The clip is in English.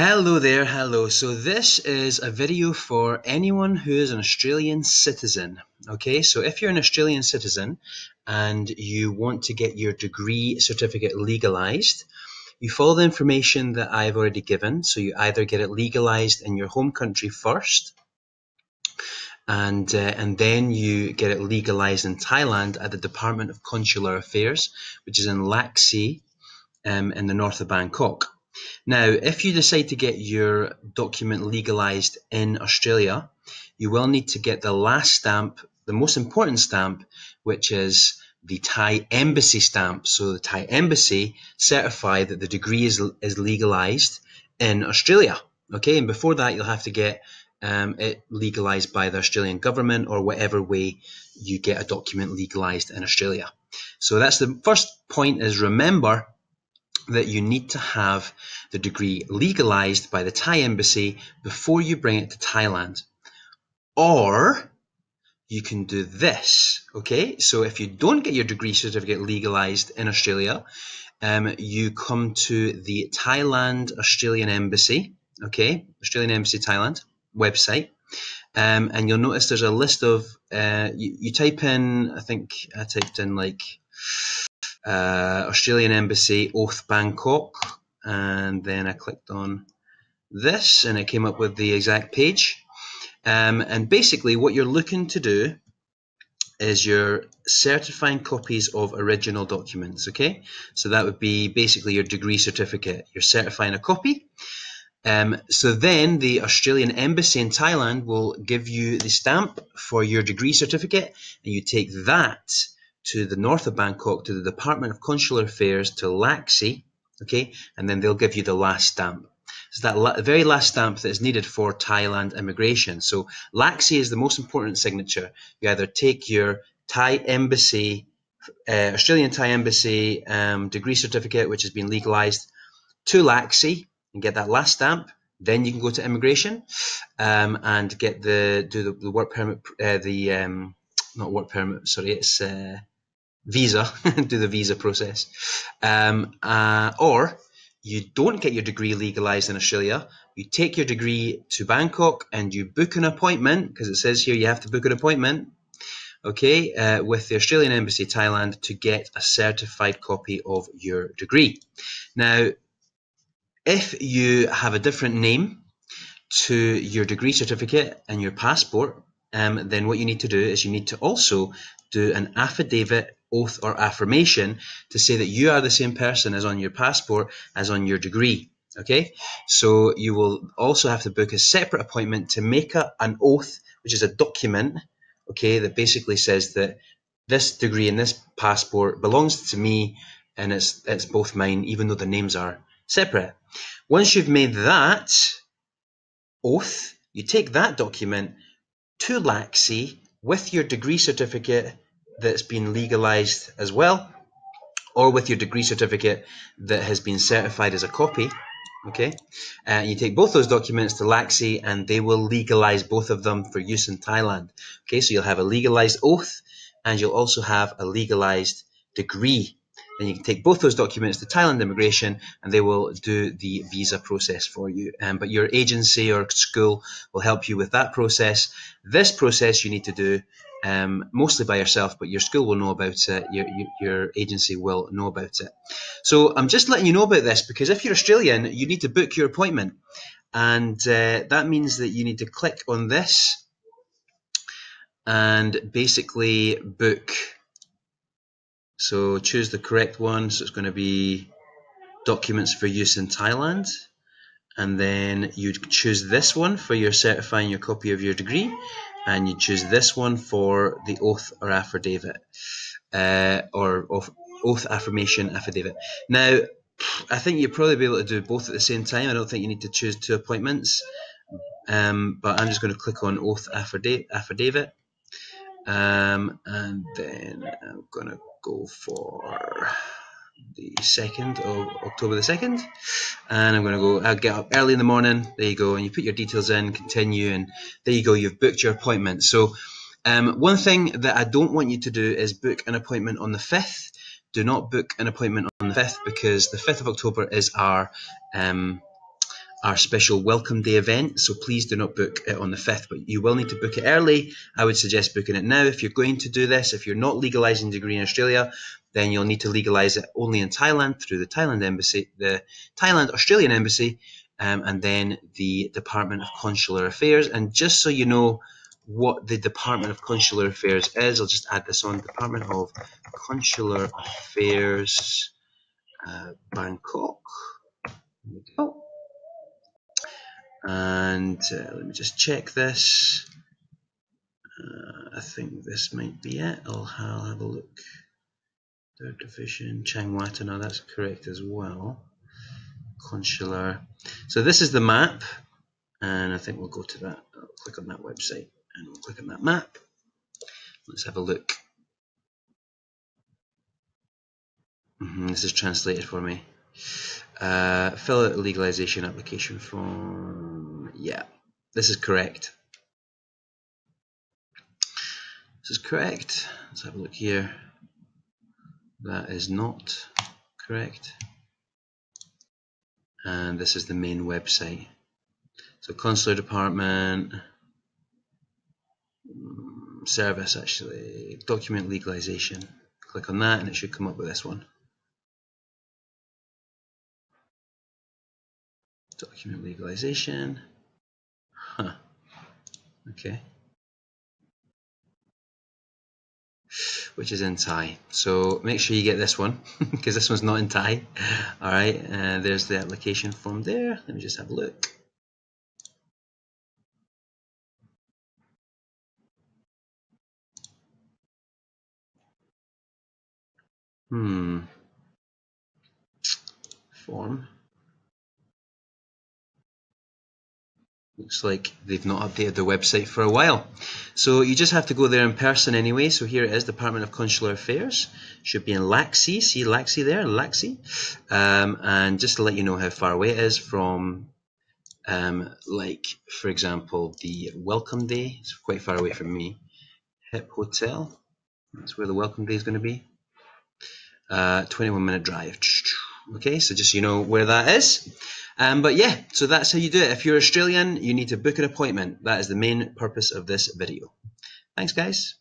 Hello there, hello. So this is a video for anyone who is an Australian citizen. Okay, so if you're an Australian citizen and you want to get your degree certificate legalized, you follow the information that I've already given. So you either get it legalized in your home country first, and uh, and then you get it legalized in Thailand at the Department of Consular Affairs, which is in Laksi, um, in the north of Bangkok. Now, if you decide to get your document legalized in Australia, you will need to get the last stamp, the most important stamp, which is the Thai embassy stamp. So the Thai embassy certify that the degree is, is legalized in Australia. Okay, and before that, you'll have to get um, it legalized by the Australian government or whatever way you get a document legalized in Australia. So that's the first point is remember that you need to have the degree legalized by the Thai embassy before you bring it to Thailand. Or you can do this, okay? So if you don't get your degree certificate legalized in Australia, um, you come to the Thailand Australian Embassy, okay? Australian Embassy Thailand website. Um, and you'll notice there's a list of, uh, you, you type in, I think I typed in like uh, Australian Embassy, Oath Bangkok, and then I clicked on this and it came up with the exact page. Um, and basically, what you're looking to do is you're certifying copies of original documents, okay? So that would be basically your degree certificate. You're certifying a copy. Um, so then the Australian Embassy in Thailand will give you the stamp for your degree certificate, and you take that to the north of Bangkok to the Department of Consular Affairs to Laksi, okay, and then they'll give you the last stamp. It's that la very last stamp that is needed for Thailand immigration. So Laksi is the most important signature. You either take your Thai embassy, uh, Australian Thai embassy um, degree certificate, which has been legalized, to Laksi and get that last stamp. Then you can go to immigration um, and get the do the, the work permit, uh, the um, not work permit. Sorry, it's uh, visa, do the visa process, um, uh, or you don't get your degree legalized in Australia. You take your degree to Bangkok and you book an appointment because it says here you have to book an appointment. Okay, uh, with the Australian Embassy Thailand to get a certified copy of your degree. Now, if you have a different name to your degree certificate and your passport, um, then what you need to do is you need to also do an affidavit oath or affirmation to say that you are the same person as on your passport as on your degree. Okay, so you will also have to book a separate appointment to make a, an oath, which is a document, okay, that basically says that this degree and this passport belongs to me and it's it's both mine, even though the names are separate. Once you've made that oath, you take that document to Laksi with your degree certificate that's been legalized as well, or with your degree certificate that has been certified as a copy. Okay, uh, you take both those documents to Laksi and they will legalize both of them for use in Thailand. Okay, so you'll have a legalized oath and you'll also have a legalized degree then you can take both those documents to Thailand Immigration and they will do the visa process for you. Um, but your agency or school will help you with that process. This process you need to do um, mostly by yourself, but your school will know about it, your, your agency will know about it. So I'm just letting you know about this because if you're Australian, you need to book your appointment. And uh, that means that you need to click on this and basically book so choose the correct one. So it's going to be documents for use in Thailand. And then you'd choose this one for your certifying your copy of your degree. And you choose this one for the oath or affidavit. Uh, or oath, affirmation affidavit. Now, I think you'll probably be able to do both at the same time. I don't think you need to choose two appointments. Um, but I'm just going to click on oath affidavit. Um, and then I'm going to go for the 2nd of October the 2nd and I'm going to go I'll get up early in the morning. There you go. And you put your details in continue and there you go. You've booked your appointment. So um, one thing that I don't want you to do is book an appointment on the 5th do not book an appointment on the 5th because the 5th of October is our um, our special welcome day event. So please do not book it on the 5th, but you will need to book it early. I would suggest booking it now if you're going to do this. If you're not legalizing degree in Australia, then you'll need to legalize it only in Thailand through the Thailand embassy, the Thailand Australian embassy, um, and then the Department of Consular Affairs. And just so you know what the Department of Consular Affairs is, I'll just add this on Department of Consular Affairs, uh, Bangkok. There we go. And uh, let me just check this. Uh, I think this might be it. I'll, I'll have a look. Third division, Chaeng Watthana, that's correct as well. Consular. So this is the map, and I think we'll go to that. I'll click on that website, and we'll click on that map. Let's have a look. Mm -hmm, this is translated for me. Uh, fill out a legalization application form. Yeah, this is correct. This is correct. Let's have a look here. That is not correct. And this is the main website. So consular department, mm, service actually, document legalization. Click on that and it should come up with this one. Document legalization. Huh. Okay. Which is in Thai. So make sure you get this one because this one's not in Thai. All right. Uh, there's the application form there. Let me just have a look. Hmm. Form. Looks like they've not updated their website for a while. So you just have to go there in person anyway. So here it is, Department of Consular Affairs. Should be in Laksi. See Laksi there, Laksi. Um, and just to let you know how far away it is from, um, like, for example, the Welcome Day. It's quite far away from me. Hip Hotel. That's where the Welcome Day is going to be. Uh, 21 minute drive. Okay, so just so you know where that is. Um, but yeah, so that's how you do it. If you're Australian, you need to book an appointment. That is the main purpose of this video. Thanks, guys.